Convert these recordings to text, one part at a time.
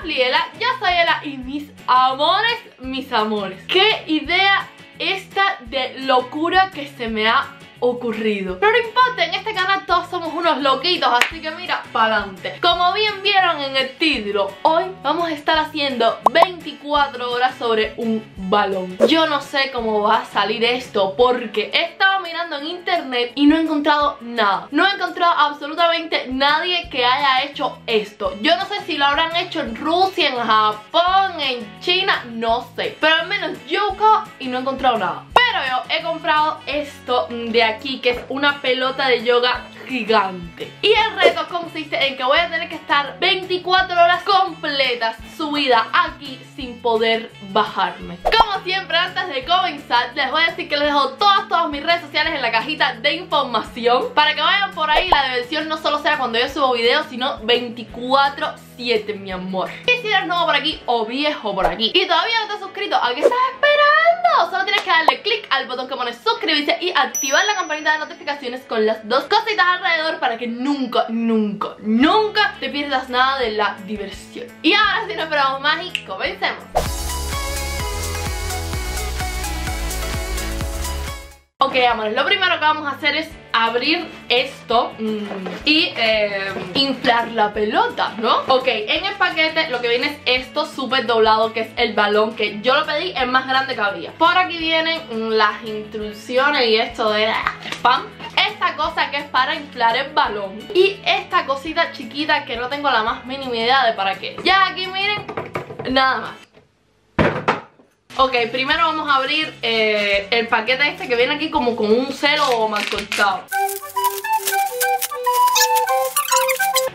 Gabriela, yo soy Ela y mis amores, mis amores. Qué idea esta de locura que se me ha ocurrido. Pero no importa, en este canal todos somos unos loquitos Así que mira, pa'lante. Como bien vieron en el título Hoy vamos a estar haciendo 24 horas sobre un balón. Yo no sé cómo va a salir esto Porque he estado mirando en internet y no he encontrado nada. No he encontrado absolutamente nadie que haya hecho esto. Yo no sé si lo habrán hecho en Rusia, en Japón, en China No sé. Pero al menos yo y no he encontrado nada yo he comprado esto de aquí que es una pelota de yoga gigante. Y el reto consiste en que voy a tener que estar 24 horas completas subida aquí sin poder bajarme. Como siempre antes de comenzar les voy a decir que les dejo todas, todas mis redes sociales en la cajita de información Para que vayan por ahí. La diversión no solo sea cuando yo subo videos sino 24-7 mi amor. Y si eres nuevo por aquí o viejo por aquí y todavía no te has suscrito, ¿a qué estás esperando? Solo tienes que darle click al botón que pone suscribirse y activar la campanita de notificaciones con las dos cositas alrededor para que nunca, nunca, nunca te pierdas nada de la diversión. Y ahora sin no esperamos más y comencemos. Ok, amores, lo primero que vamos a hacer es abrir esto mm, y eh, inflar la pelota, ¿no? Ok, en el paquete lo que viene es esto súper doblado que es el balón que yo lo pedí es más grande que había. Por aquí vienen las instrucciones y esto de spam. Esta cosa que es para inflar el balón y esta cosita chiquita que no tengo la más mínima idea de para qué. Ya aquí miren, nada más Ok, primero vamos a abrir eh, el paquete este que viene aquí como con un celo mal cortado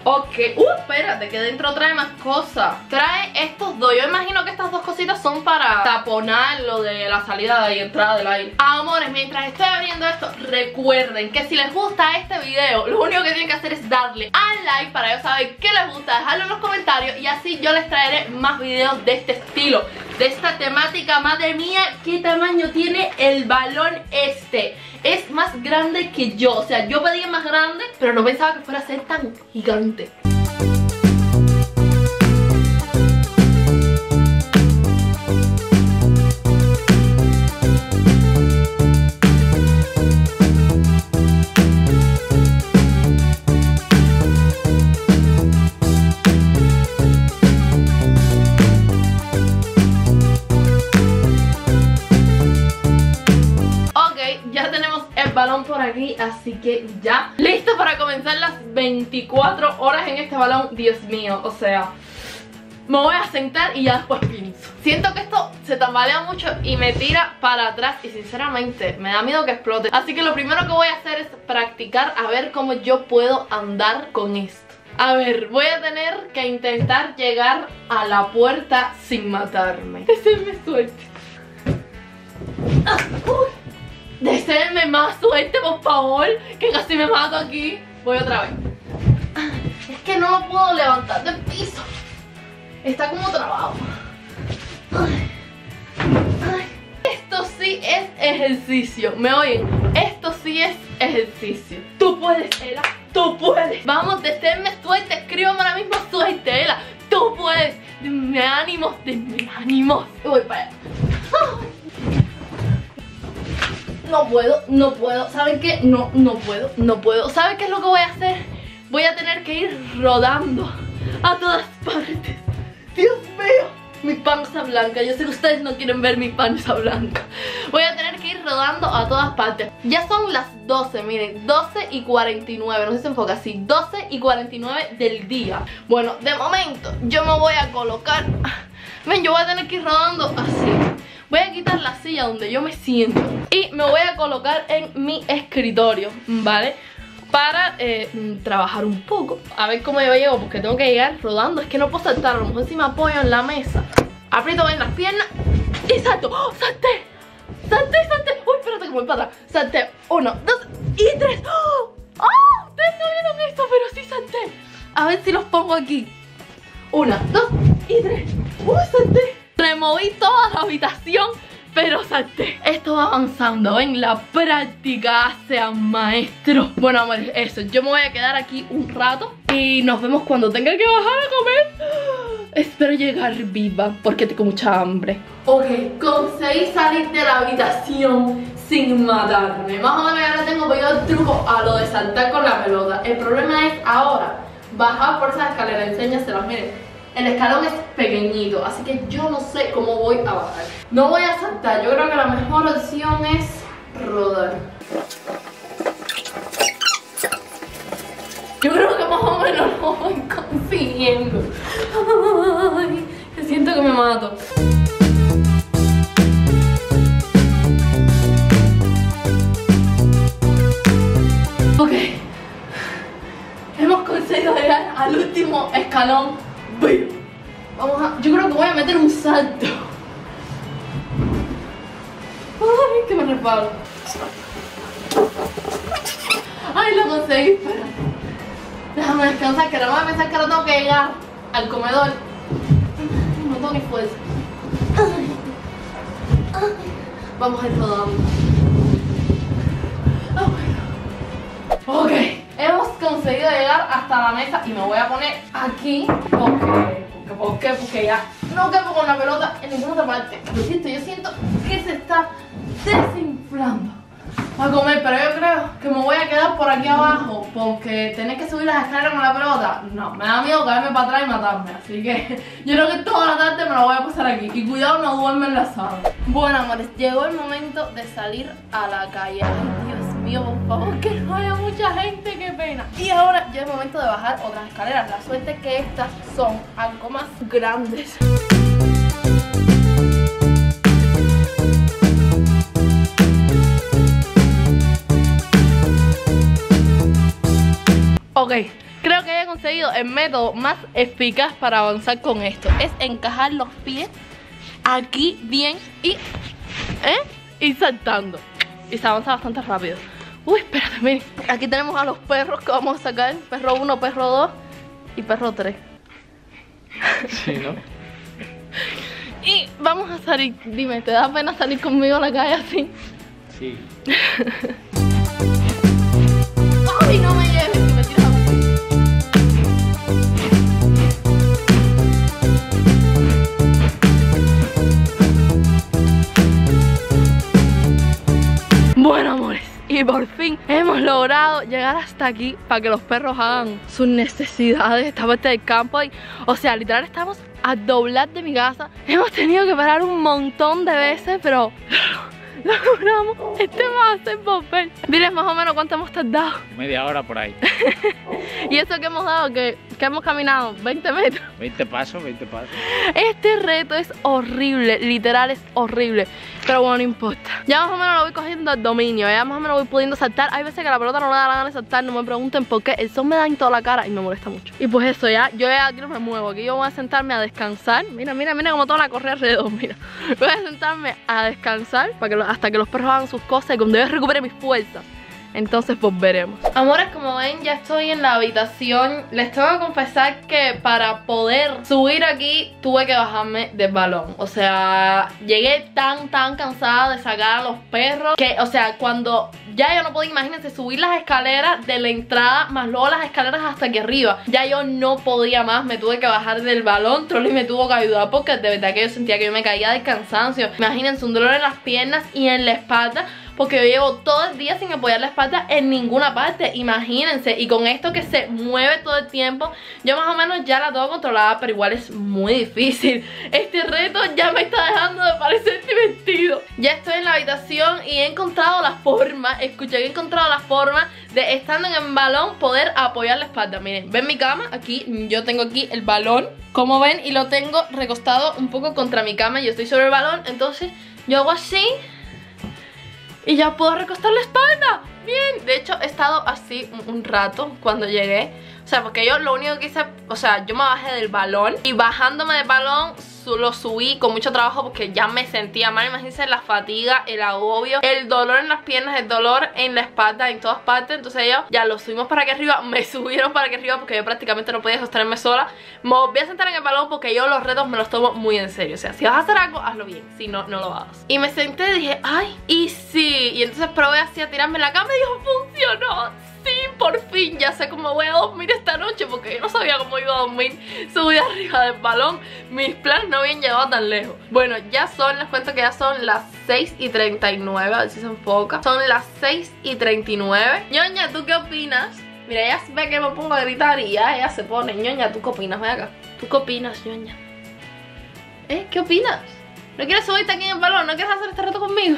Ok, uh, espérate, que dentro trae más cosas. Trae estos dos, yo imagino que estas dos cositas son para taponar lo de la salida y entrada del aire Amores, mientras estoy abriendo esto, recuerden que si les gusta este video Lo único que tienen que hacer es darle al like para yo saber qué les gusta Dejarlo en los comentarios y así yo les traeré más videos de este estilo De esta temática, madre mía, qué tamaño tiene el balón este es más grande que yo. O sea, yo pedía más grande, pero no pensaba que fuera a ser tan gigante. Que ya Listo para comenzar las 24 horas en este balón Dios mío, o sea me voy a sentar y ya después pienso. Siento que esto se tambalea mucho y me tira para atrás Y sinceramente me da miedo que explote. Así que lo primero que voy a hacer es practicar A ver cómo yo puedo andar con esto. A ver, voy a tener que intentar llegar a la puerta sin matarme. Deseenme suerte ah, Deseenme más suerte, por favor Que casi me mato aquí. Voy otra vez. Es que no lo puedo levantar del piso. Está como trabado. Esto sí es ejercicio. ¿Me oyen? Esto sí es ejercicio. Tú puedes, Ela. Tú puedes. Vamos, deseenme suerte Escríbame ahora mismo suerte, Ela. Tú puedes. Denme ánimos, denme ánimos. Voy para allá no puedo, no puedo. ¿Saben qué? No, no puedo, no puedo. ¿Saben qué es lo que voy a hacer? Voy a tener que ir rodando a todas partes. Dios mío. Mi panza blanca, yo sé que ustedes no quieren ver mi panza blanca Voy a tener que ir rodando a todas partes Ya son las 12, miren, 12 y 49 No sé si se enfoca así, 12 y 49 del día Bueno, de momento yo me voy a colocar Ven, yo voy a tener que ir rodando así Voy a quitar la silla donde yo me siento Y me voy a colocar en mi escritorio, ¿vale? Para eh, trabajar un poco. A ver cómo yo llego porque tengo que llegar rodando. Es que no puedo saltar, a lo mejor si me apoyo en la mesa. Aprieto bien las piernas Y salto, ¡Oh, salté Salté, salté, uy, espérate que me para Salté, uno, dos y tres. ¡Oh! ¡Oh! Ustedes no vieron esto, pero sí salté. A ver si los pongo aquí. Una, dos y tres. ¡Uy, salté! Removí toda la habitación pero salté Esto va avanzando, en la práctica sean maestro Bueno, amores, eso, yo me voy a quedar aquí un rato Y nos vemos cuando tenga que bajar a comer Espero llegar viva porque tengo mucha hambre. Ok, conseguí salir de la habitación sin matarme. Más o menos ya tengo pedido el truco a lo de saltar con la pelota. El problema es ahora bajar por esa escalera. Enséñaselos, miren. El escalón es pequeñito, así que yo no sé cómo voy a bajar. No voy a saltar, yo creo que la mejor opción es rodar. Yo creo que más o menos lo voy consiguiendo. Ay, siento que me mato. Ok. Hemos conseguido llegar al último escalón meter un salto. Ay, que me resbalo. Ay, lo conseguí. Déjame descansar, que no voy a pensar que no tengo que llegar al comedor. No tengo ni fuerza. Vamos a ir rodando. Ok, hemos conseguido llegar hasta la mesa y me voy a poner aquí porque, porque, porque ya no quepo con la pelota en ninguna otra parte. Lo siento, yo siento que se está desinflando. A comer, pero yo creo que me voy a quedar por aquí abajo porque tener que subir las escaleras con la pelota, no, me da miedo caerme para atrás y matarme, así que yo creo que toda la tarde me la voy a pasar aquí. Y cuidado no duerme en la sala. Bueno amores, llegó el momento de salir a la calle, Dios por favor que no haya mucha gente, qué pena. Y ahora ya es momento de bajar otras escaleras, la suerte es que estas son algo más grandes. Ok, creo que he conseguido el método más eficaz para avanzar con esto. Es encajar los pies aquí bien y... ¿Eh? Y saltando. Y se avanza bastante rápido. Uy, espérate, miren. Aquí tenemos a los perros que vamos a sacar. Perro 1, perro 2 y perro 3. Sí, ¿no? y vamos a salir. Dime, ¿te da pena salir conmigo a la calle así? Sí. y por fin hemos logrado llegar hasta aquí para que los perros hagan sus necesidades esta parte del campo. Y, o sea, literal estamos a doblar de mi casa. Hemos tenido que parar un montón de veces, pero lo logramos. Este va a ser papel. Miren más o menos cuánto hemos tardado. Media hora por ahí. Y eso que hemos dado, que, que hemos caminado 20 metros. 20 pasos, 20 pasos. Este reto es horrible, literal es horrible. Pero bueno, no importa. Ya más o menos lo voy cogiendo el dominio, ya más o menos voy pudiendo saltar. Hay veces que la pelota no me da la gana de saltar, no me pregunten por qué. El sol me da en toda la cara y me molesta mucho. Y pues eso, ya, yo ya aquí no me muevo. Aquí yo voy a sentarme a descansar. Mira, mira, mira como toda la correa alrededor, mira. Voy a sentarme a descansar para que hasta que los perros hagan sus cosas y cuando yo recupere mis fuerzas. Entonces pues veremos. Amores, como ven ya estoy en la habitación. Les tengo que confesar que para poder subir aquí Tuve que bajarme del balón. O sea, llegué tan tan cansada de sacar a los perros Que, o sea, cuando ya yo no podía, imagínense, subir las escaleras de la entrada Más luego las escaleras hasta aquí arriba. Ya yo no podía más, me tuve que bajar del balón. Trolli me tuvo que ayudar porque de verdad que yo sentía que yo me caía del cansancio. Imagínense, un dolor en las piernas y en la espalda porque yo llevo todo el día sin apoyar la espalda en ninguna parte, imagínense. Y con esto que se mueve todo el tiempo Yo más o menos ya la tengo controlada, pero igual es muy difícil. Este reto ya me está dejando de parecer divertido. Ya estoy en la habitación y he encontrado la forma Escuché que he encontrado la forma de estando en el balón poder apoyar la espalda. Miren, ven mi cama, aquí yo tengo aquí el balón. Como ven, y lo tengo recostado un poco contra mi cama Yo estoy sobre el balón, entonces yo hago así y ya puedo recostar la espalda. Bien, de hecho he estado así un, un rato cuando llegué O sea, porque yo lo único que hice, o sea, yo me bajé del balón Y bajándome del balón lo subí con mucho trabajo porque ya me sentía mal. Imagínense la fatiga, el agobio, el dolor en las piernas, el dolor en la espalda, en todas partes. Entonces ellos ya lo subimos para aquí arriba, me subieron para aquí arriba porque yo prácticamente no podía sostenerme sola. Me volví a sentar en el balón porque yo los retos me los tomo muy en serio. O sea, si vas a hacer algo, hazlo bien, si no, no lo hagas. Y me senté y dije, ay, y sí Y entonces probé así a tirarme la cama y dijo, funcionó sí, por fin ya sé cómo voy a dormir esta noche porque yo no sabía cómo iba a dormir subida arriba del balón. Mis planes no habían llegado tan lejos. Bueno, ya son, les cuento que ya son las 6 y 39, a ver si se enfoca. Son las 6 y 39. Ñoña, ¿tú qué opinas? Mira, ella ve que me pongo a gritar y ya ella se pone. Ñoña, ¿tú qué opinas? Ven acá. ¿Tú qué opinas, Ñoña? ¿Eh? ¿Qué opinas? ¿No quieres subirte aquí en el balón? ¿No quieres hacer este reto conmigo?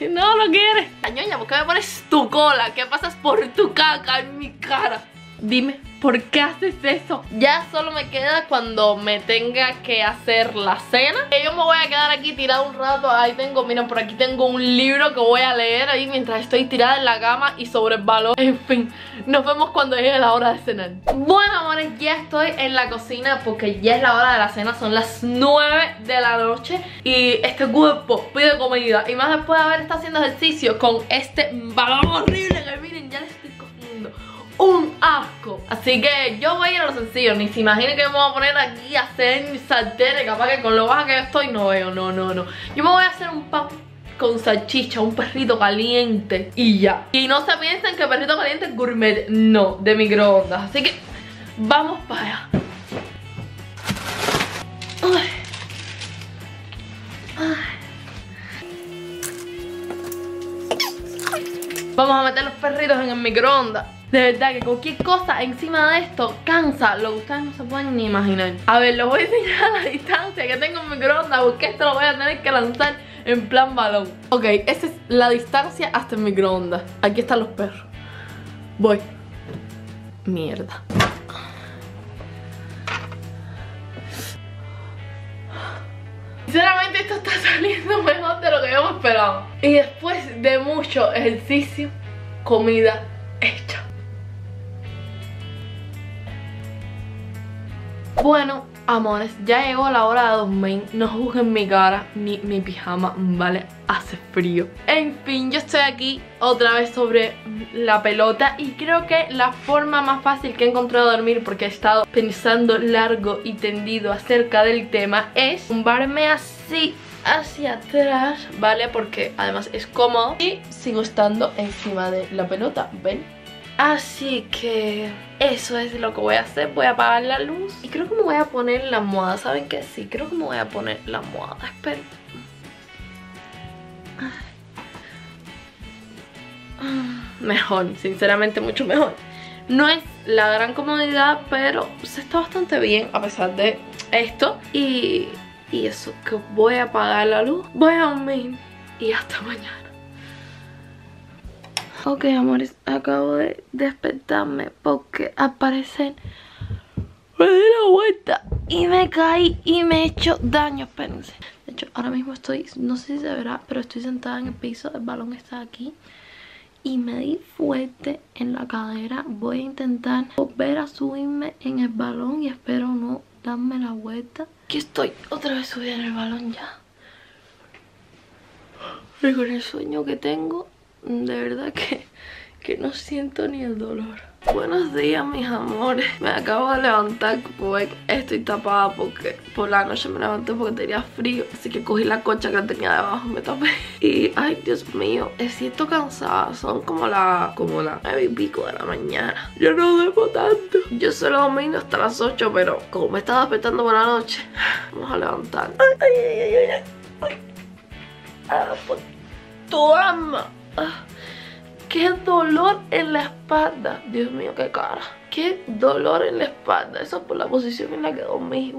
No, no quieres. Ñoña, ¿por qué me pones tu cola? ¿Qué pasas por tu caca en mi cara? Dime, ¿por qué haces eso? Ya solo me queda cuando me tenga que hacer la cena. Yo me voy a quedar aquí tirada un rato. Ahí tengo, miren, por aquí tengo un libro que voy a leer ahí Mientras estoy tirada en la cama y sobre el balón En fin, nos vemos cuando llegue la hora de cenar. Bueno, amores, ya estoy en la cocina Porque ya es la hora de la cena. Son las 9 de la noche Y este cuerpo pide comida. Y más después de haber estado haciendo ejercicio Con este balón horrible que miren, ya les un asco. Así que yo voy a ir a lo sencillo Ni se imaginen que me voy a poner aquí a hacer sartenes Capaz que con lo baja que estoy no veo, no, no, no. Yo me voy a hacer un pan con salchicha, un perrito caliente y ya. Y no se piensen que perrito caliente es gourmet, no, de microondas. Así que vamos para allá. Vamos a meter los perritos en el microondas de verdad que cualquier cosa encima de esto cansa lo que ustedes no se pueden ni imaginar. A ver, lo voy a enseñar a la distancia que tengo en microondas porque esto lo voy a tener que lanzar en plan balón. Ok, esa es la distancia hasta el microondas. Aquí están los perros. Voy. Mierda. Sinceramente esto está saliendo mejor de lo que yo esperaba. Y después de mucho ejercicio, comida Bueno, amores, ya llegó la hora de dormir No juzguen mi cara ni mi pijama, ¿vale? Hace frío En fin, yo estoy aquí otra vez sobre la pelota Y creo que la forma más fácil que he encontrado de dormir Porque he estado pensando largo y tendido acerca del tema Es tumbarme así hacia atrás, ¿vale? Porque además es cómodo Y sigo estando encima de la pelota, ¿ven? Así que eso es lo que voy a hacer. Voy a apagar la luz. Y creo que me voy a poner la almohada. ¿Saben qué? Sí, creo que me voy a poner la almohada. Espero. Mejor, sinceramente mucho mejor. No es la gran comodidad, pero se está bastante bien a pesar de esto. Y, y eso, que voy a apagar la luz. Voy a dormir y hasta mañana. Ok, amores, acabo de despertarme porque al parecer me di la vuelta y me caí y me he hecho daño, espérense. De hecho, ahora mismo estoy, no sé si se verá, pero estoy sentada en el piso, el balón está aquí y me di fuerte en la cadera. Voy a intentar volver a subirme en el balón y espero no darme la vuelta. Aquí estoy otra vez subida en el balón ya. Y con el sueño que tengo de verdad que, que no siento ni el dolor. Buenos días mis amores. Me acabo de levantar pues estoy tapada porque por la noche me levanté porque tenía frío Así que cogí la cocha que tenía debajo me tapé. Y ay Dios mío, siento cansada. Son como la, como la nueve y pico de la mañana. Yo no duermo tanto. Yo solo dormí hasta las 8 pero como me estaba despertando por la noche Vamos a levantar. Ay, ay, ay, ay, ay, ay. Ah, por tu alma Ah, qué dolor en la espalda. Dios mío, qué cara. Qué dolor en la espalda. Eso es por la posición en la que dormí.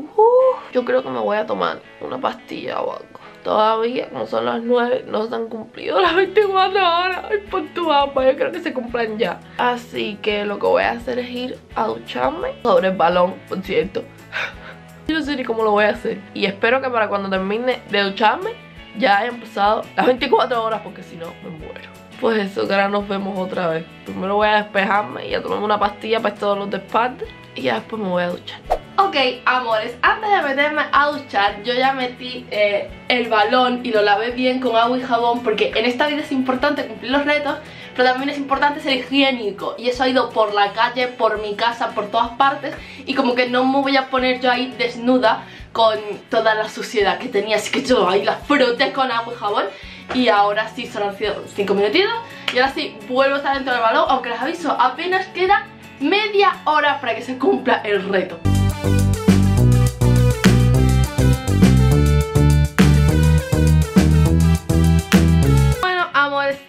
yo creo que me voy a tomar una pastilla o algo. Todavía, como son las 9, no se han cumplido las 24 horas. Ay, por tu papá, yo creo que se cumplan ya. Así que lo que voy a hacer es ir a ducharme sobre el balón, por cierto. Yo no sé ni cómo lo voy a hacer. Y espero que para cuando termine de ducharme ya hayan pasado las 24 horas porque si no me muero. Pues eso, que ahora nos vemos otra vez. Primero voy a despejarme y a tomarme una pastilla para estos dolores de espalda y ya después me voy a duchar. Ok, amores, antes de meterme a duchar, yo ya metí eh, el balón y lo lavé bien con agua y jabón porque en esta vida es importante cumplir los retos, pero también es importante ser higiénico y eso ha ido por la calle, por mi casa, por todas partes y como que no me voy a poner yo ahí desnuda con toda la suciedad que tenía, así que yo ahí la froté con agua y jabón. Y ahora sí, solo han sido 5 minutitos. Y ahora sí, vuelvo a estar dentro del balón Aunque les aviso, apenas queda media hora para que se cumpla el reto.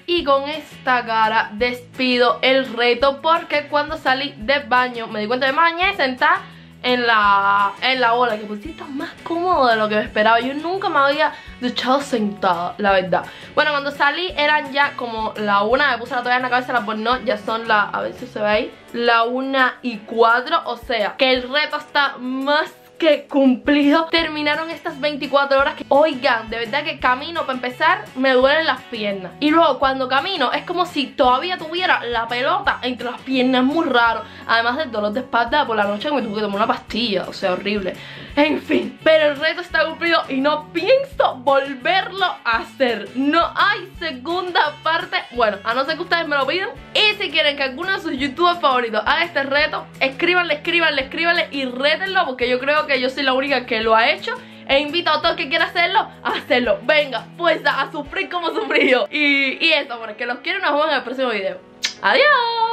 Y con esta cara despido el reto Porque cuando salí del baño me di cuenta de mañana sentar en la, en la ola Que pusiste más cómodo de lo que me esperaba. Yo nunca me había duchado sentada, la verdad. Bueno, cuando salí eran ya como la una Me puse la toalla en la cabeza, la pues no, ya son la, a ver si se ve ahí La una y cuatro, o sea, que el reto está más que cumplido. Terminaron estas 24 horas que, oigan, de verdad que camino para empezar me duelen las piernas. Y luego cuando camino es como si todavía tuviera la pelota entre las piernas, muy raro. Además del dolor de espalda por la noche que me tuve que tomar una pastilla, o sea, horrible En fin, pero el reto está cumplido y no pienso volverlo a hacer No hay segunda parte, bueno, a no ser que ustedes me lo pidan Y si quieren que alguno de sus youtubers favoritos haga este reto Escríbanle, escríbanle, escríbanle y rétenlo porque yo creo que yo soy la única que lo ha hecho e invito a todos que quieran hacerlo a hacerlo. Venga, pues a sufrir como sufrí yo. Y, y eso, porque los quiero, nos vemos en el próximo video. Adiós.